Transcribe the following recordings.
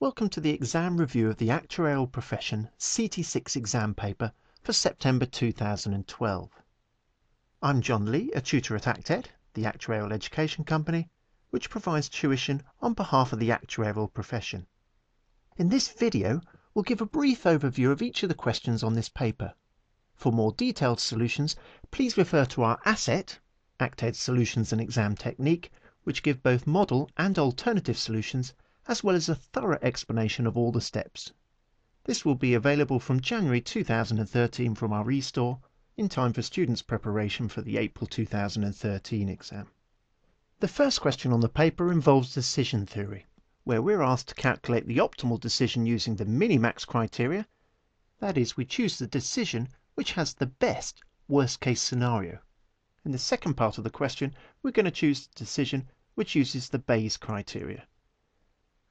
Welcome to the exam review of the Actuarial Profession CT6 exam paper for September 2012. I'm John Lee, a tutor at ACTED, the actuarial education company, which provides tuition on behalf of the actuarial profession. In this video, we'll give a brief overview of each of the questions on this paper. For more detailed solutions, please refer to our ASET, ACTED Solutions and Exam Technique, which give both model and alternative solutions as well as a thorough explanation of all the steps. This will be available from January 2013 from our e-store in time for students' preparation for the April 2013 exam. The first question on the paper involves decision theory, where we're asked to calculate the optimal decision using the minimax criteria. That is, we choose the decision which has the best worst case scenario. In the second part of the question, we're going to choose the decision which uses the Bayes criteria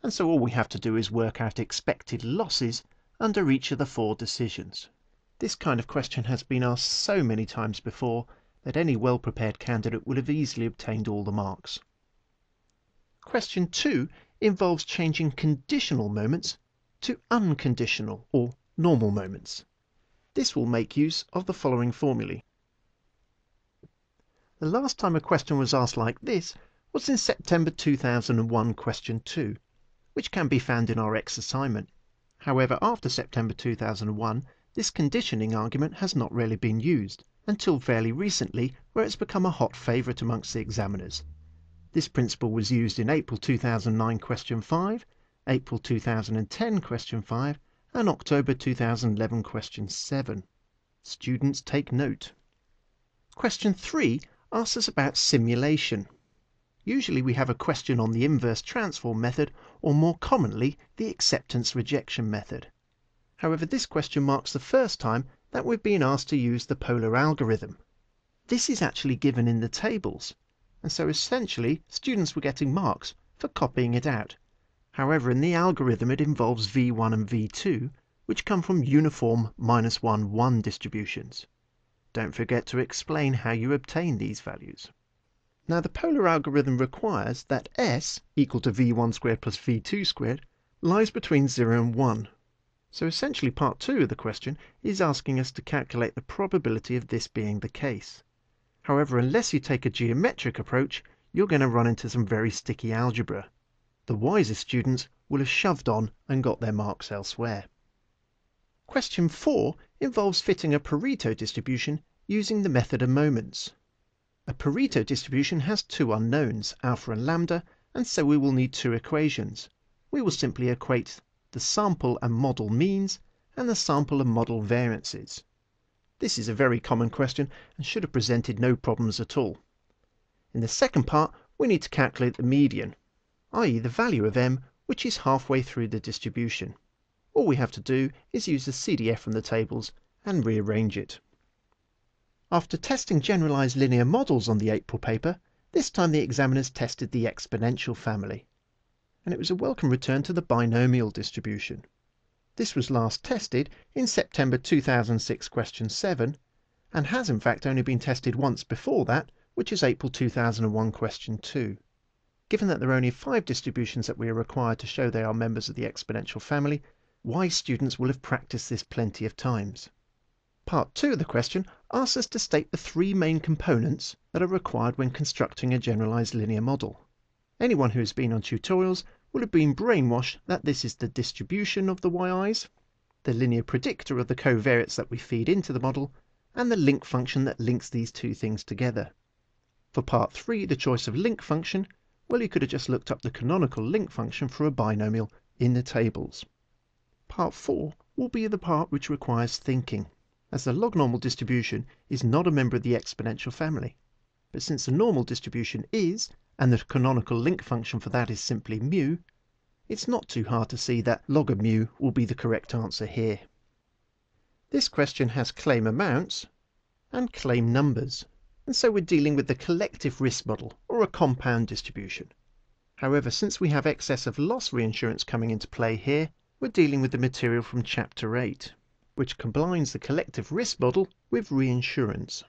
and so all we have to do is work out expected losses under each of the four decisions. This kind of question has been asked so many times before that any well-prepared candidate would have easily obtained all the marks. Question 2 involves changing conditional moments to unconditional or normal moments. This will make use of the following formulae. The last time a question was asked like this was in September 2001 question 2 which can be found in our X assignment. However, after September 2001, this conditioning argument has not really been used, until fairly recently, where it's become a hot favourite amongst the examiners. This principle was used in April 2009 question 5, April 2010 question 5, and October 2011 question 7. Students take note. Question 3 asks us about simulation. Usually we have a question on the inverse transform method or more commonly the acceptance rejection method. However, this question marks the first time that we've been asked to use the polar algorithm. This is actually given in the tables, and so essentially students were getting marks for copying it out. However, in the algorithm it involves V1 and V2, which come from uniform minus 1, 1 distributions. Don't forget to explain how you obtain these values. Now the polar algorithm requires that S equal to v1 squared plus v2 squared lies between 0 and 1. So essentially part 2 of the question is asking us to calculate the probability of this being the case. However, unless you take a geometric approach, you're going to run into some very sticky algebra. The wiser students will have shoved on and got their marks elsewhere. Question 4 involves fitting a Pareto distribution using the method of moments. A Pareto distribution has two unknowns, alpha and lambda, and so we will need two equations. We will simply equate the sample and model means and the sample and model variances. This is a very common question and should have presented no problems at all. In the second part, we need to calculate the median, i.e. the value of m which is halfway through the distribution. All we have to do is use the CDF from the tables and rearrange it. After testing generalized linear models on the April paper, this time the examiners tested the exponential family. And it was a welcome return to the binomial distribution. This was last tested in September 2006 question 7, and has in fact only been tested once before that, which is April 2001 question 2. Given that there are only five distributions that we are required to show they are members of the exponential family, wise students will have practiced this plenty of times. Part 2 of the question asks us to state the three main components that are required when constructing a generalized linear model. Anyone who has been on tutorials will have been brainwashed that this is the distribution of the yi's, the linear predictor of the covariates that we feed into the model, and the link function that links these two things together. For part 3, the choice of link function, well you could have just looked up the canonical link function for a binomial in the tables. Part 4 will be the part which requires thinking as the log-normal distribution is not a member of the exponential family. But since the normal distribution is, and the canonical link function for that is simply mu, it's not too hard to see that log of mu will be the correct answer here. This question has claim amounts and claim numbers, and so we're dealing with the collective risk model, or a compound distribution. However, since we have excess of loss reinsurance coming into play here, we're dealing with the material from Chapter 8 which combines the collective risk model with reinsurance.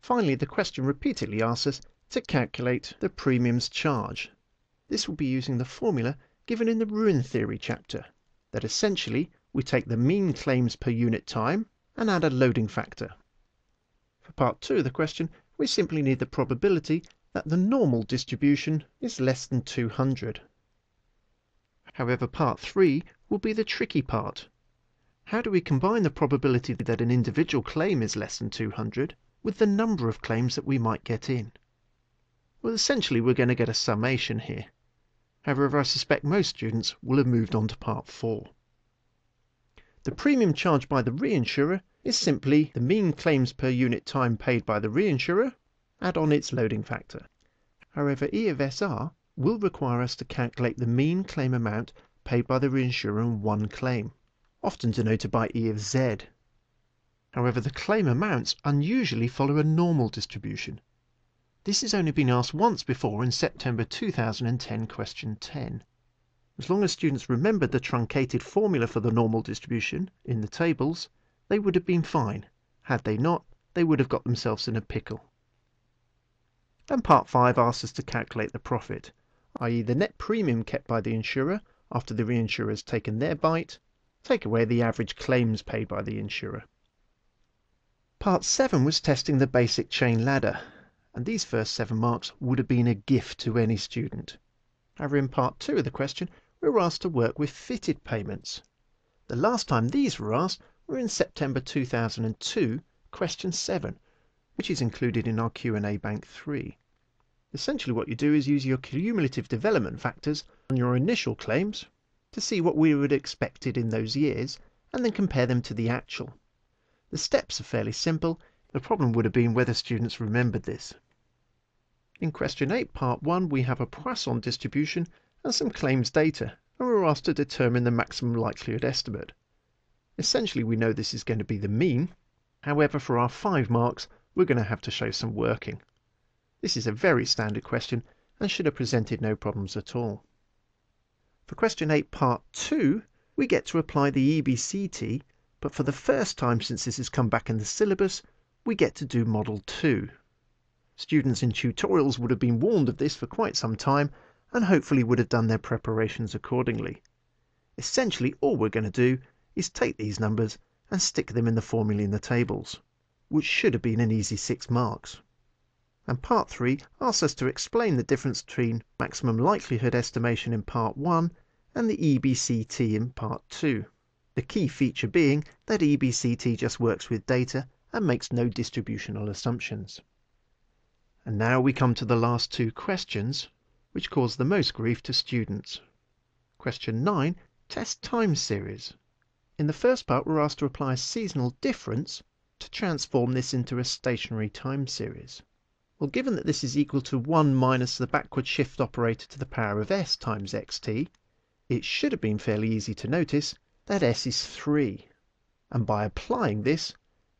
Finally, the question repeatedly asks us to calculate the premiums charged. This will be using the formula given in the ruin theory chapter, that essentially we take the mean claims per unit time and add a loading factor. For part 2 of the question, we simply need the probability that the normal distribution is less than 200. However, part 3 will be the tricky part. How do we combine the probability that an individual claim is less than 200 with the number of claims that we might get in? Well, essentially we're going to get a summation here. However, I suspect most students will have moved on to part 4. The premium charged by the reinsurer is simply the mean claims per unit time paid by the reinsurer, add on its loading factor. However, E of SR will require us to calculate the mean claim amount paid by the reinsurer in one claim, often denoted by E of Z. However, the claim amounts unusually follow a normal distribution. This has only been asked once before in September 2010 question 10. As long as students remembered the truncated formula for the normal distribution in the tables, they would have been fine. Had they not, they would have got themselves in a pickle. And part 5 asks us to calculate the profit, i.e. the net premium kept by the insurer after the reinsurer has taken their bite, take away the average claims paid by the insurer. Part 7 was testing the basic chain ladder, and these first seven marks would have been a gift to any student. However, in part 2 of the question, we were asked to work with fitted payments. The last time these were asked were in September 2002, question 7, which is included in our Q&A Bank 3. Essentially what you do is use your cumulative development factors on your initial claims to see what we would expected in those years and then compare them to the actual. The steps are fairly simple. The problem would have been whether students remembered this. In question 8, part 1, we have a Poisson distribution and some claims data, and we're asked to determine the maximum likelihood estimate. Essentially, we know this is going to be the mean. However, for our 5 marks, we're going to have to show some working. This is a very standard question and should have presented no problems at all. For question 8, part 2, we get to apply the EBCT, but for the first time since this has come back in the syllabus, we get to do Model 2. Students in tutorials would have been warned of this for quite some time and hopefully would have done their preparations accordingly. Essentially, all we're going to do is take these numbers and stick them in the formula in the tables, which should have been an easy 6 marks. And part 3 asks us to explain the difference between maximum likelihood estimation in part 1 and the EBCT in part 2. The key feature being that EBCT just works with data and makes no distributional assumptions. And now we come to the last two questions, which cause the most grief to students. Question 9, test time series. In the first part, we're asked to apply a seasonal difference to transform this into a stationary time series. Well, given that this is equal to 1 minus the backward shift operator to the power of s times xt, it should have been fairly easy to notice that s is 3. And by applying this,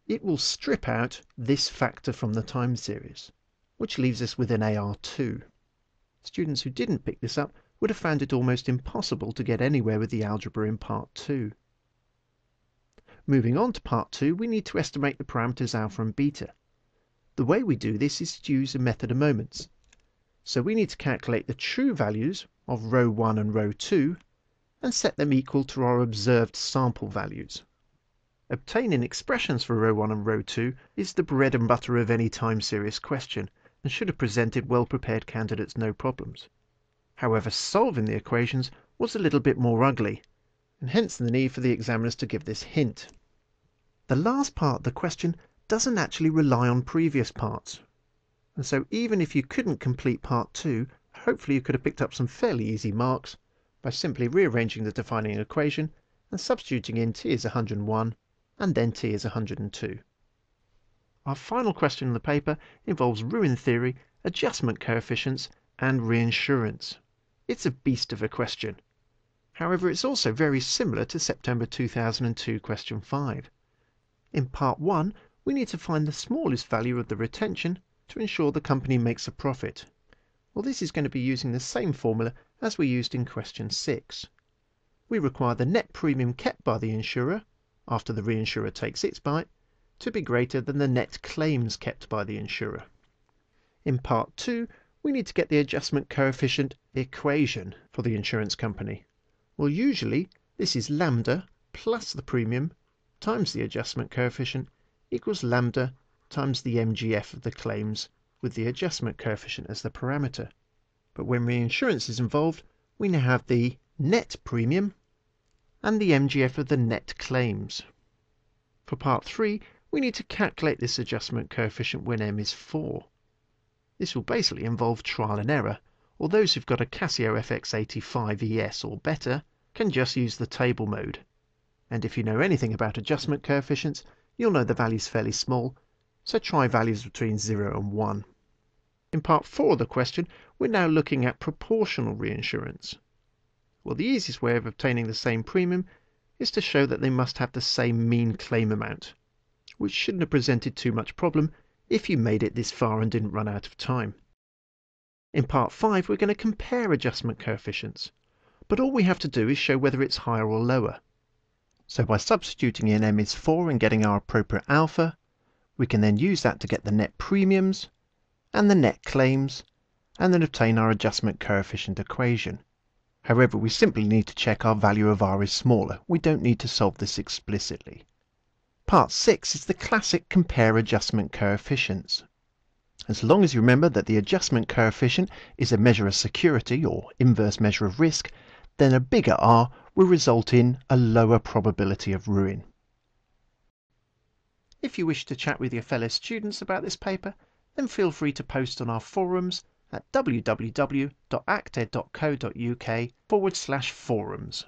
it will strip out this factor from the time series which leaves us with an AR2. Students who didn't pick this up would have found it almost impossible to get anywhere with the algebra in part 2. Moving on to part 2, we need to estimate the parameters alpha and beta. The way we do this is to use a method of moments. So we need to calculate the true values of rho 1 and rho 2 and set them equal to our observed sample values. Obtaining expressions for rho 1 and rho 2 is the bread and butter of any time series question and should have presented well-prepared candidates no problems. However, solving the equations was a little bit more ugly, and hence the need for the examiners to give this hint. The last part of the question doesn't actually rely on previous parts, and so even if you couldn't complete part 2, hopefully you could have picked up some fairly easy marks by simply rearranging the defining equation and substituting in t is 101 and then t is 102. Our final question in the paper involves ruin theory, adjustment coefficients, and reinsurance. It's a beast of a question. However, it's also very similar to September 2002 question 5. In part 1, we need to find the smallest value of the retention to ensure the company makes a profit. Well, this is going to be using the same formula as we used in question 6. We require the net premium kept by the insurer after the reinsurer takes its bite to be greater than the net claims kept by the insurer. In part 2, we need to get the adjustment coefficient equation for the insurance company? Well, usually this is lambda plus the premium times the adjustment coefficient equals lambda times the MGF of the claims with the adjustment coefficient as the parameter. But when reinsurance is involved, we now have the net premium and the MGF of the net claims. For part 3, we need to calculate this adjustment coefficient when m is 4. This will basically involve trial and error, or those who've got a Casio FX85 ES or better can just use the table mode. And if you know anything about adjustment coefficients, you'll know the value's fairly small, so try values between 0 and 1. In part 4 of the question, we're now looking at proportional reinsurance. Well, the easiest way of obtaining the same premium is to show that they must have the same mean claim amount, which shouldn't have presented too much problem if you made it this far and didn't run out of time. In part 5 we're going to compare adjustment coefficients, but all we have to do is show whether it's higher or lower. So by substituting in m is 4 and getting our appropriate alpha, we can then use that to get the net premiums and the net claims and then obtain our adjustment coefficient equation. However, we simply need to check our value of r is smaller. We don't need to solve this explicitly. Part 6 is the classic compare adjustment coefficients. As long as you remember that the adjustment coefficient is a measure of security or inverse measure of risk, then a bigger R will result in a lower probability of ruin. If you wish to chat with your fellow students about this paper, then feel free to post on our forums at www.acted.co.uk forward slash forums.